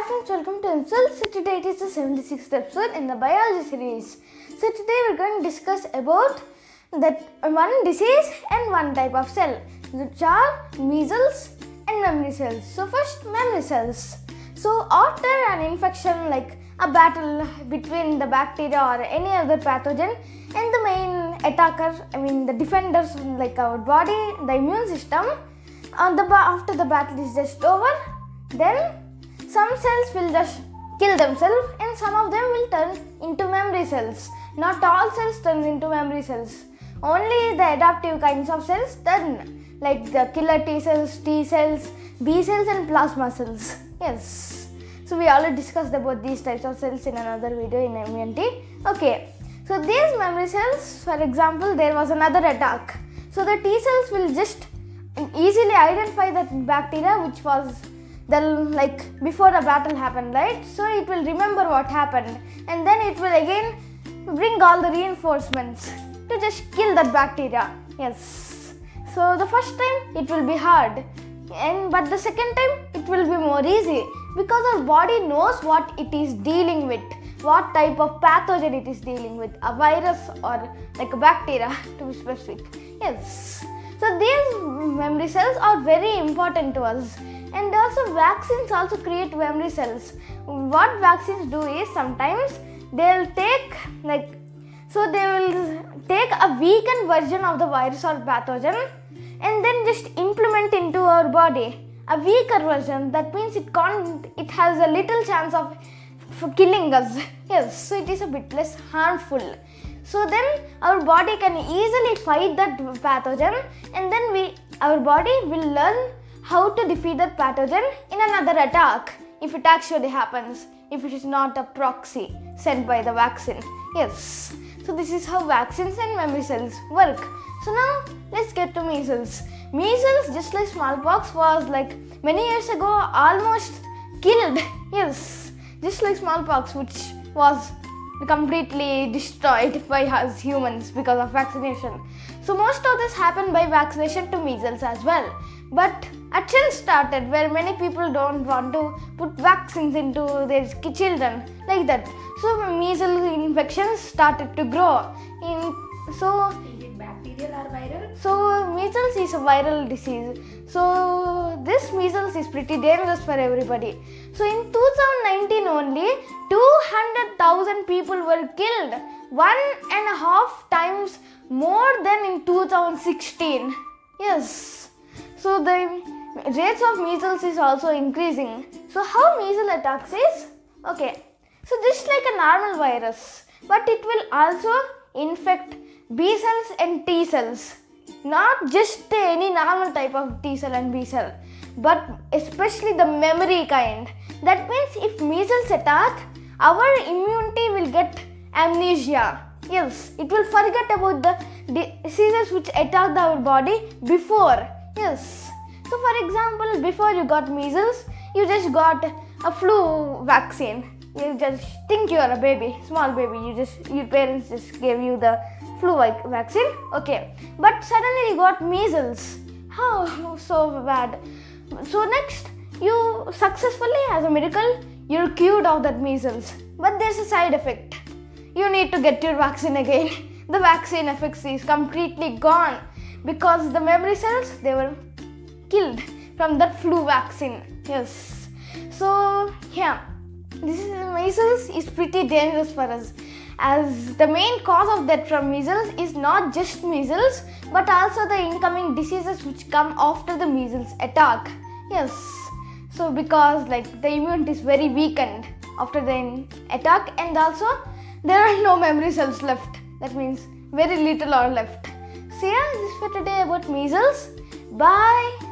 Hi friends, welcome to Insult. So today it is the 76th episode in the biology series. So today we're going to discuss about that one disease and one type of cell, which are measles and memory cells. So first, memory cells. So after an infection like a battle between the bacteria or any other pathogen and the main attacker, I mean the defenders like our body, the immune system, on the after the battle is just over, then some cells will just kill themselves and some of them will turn into memory cells. Not all cells turn into memory cells. Only the adaptive kinds of cells turn, like the killer T cells, T cells, B cells, and plasma cells. Yes. So we already discussed about these types of cells in another video in immunity. Okay. So these memory cells, for example, there was another attack. So the T cells will just easily identify that bacteria which was the like before the battle happened right? So it will remember what happened. And then it will again bring all the reinforcements to just kill that bacteria. Yes. So the first time it will be hard. And but the second time it will be more easy. Because our body knows what it is dealing with. What type of pathogen it is dealing with. A virus or like a bacteria to be specific. Yes. So these memory cells are very important to us and also vaccines also create memory cells. What vaccines do is sometimes they'll take like so they will take a weakened version of the virus or pathogen and then just implement into our body a weaker version. That means it can't it has a little chance of killing us. Yes so it is a bit less harmful. So then our body can easily fight that pathogen and then we our body will learn how to defeat that pathogen in another attack. If it actually happens if it is not a proxy sent by the vaccine. Yes. So this is how vaccines and memory cells work. So now let's get to measles. Measles just like smallpox was like many years ago almost killed. Yes. Just like smallpox which was completely destroyed by us humans because of vaccination. So most of this happened by vaccination to measles as well. But a trend started where many people don't want to put vaccines into their children like that so measles infections started to grow in so Is it bacterial or viral? so measles is a viral disease. So this measles is pretty dangerous for everybody. So in 2019 only 200,000 people were killed, one and a half times more than in 2016. Yes. So the rates of measles is also increasing. So how measles attacks is okay. So just like a normal virus, but it will also infect B cells and T cells. Not just any normal type of T cell and B cell, but especially the memory kind. That means if measles attack, our immunity will get amnesia. Yes, it will forget about the diseases which attacked our body before. Yes. So, for example, before you got measles, you just got a flu vaccine. You just think you are a baby, small baby. You just your parents just gave you the flu vaccine. Okay, but suddenly you got measles. How so bad? So next, you successfully, as a miracle, you're cured of that measles. But there's a side effect. You need to get your vaccine again. The vaccine efficacy is completely gone because the memory cells they were killed from that flu vaccine. Yes. So yeah, this is measles is pretty dangerous for us as the main cause of death from measles is not just measles but also the incoming diseases which come after the measles attack. Yes. So because like the immune is very weakened after the attack and also there are no memory cells left. That means very little are left. So yeah, this is for today about measles. Bye.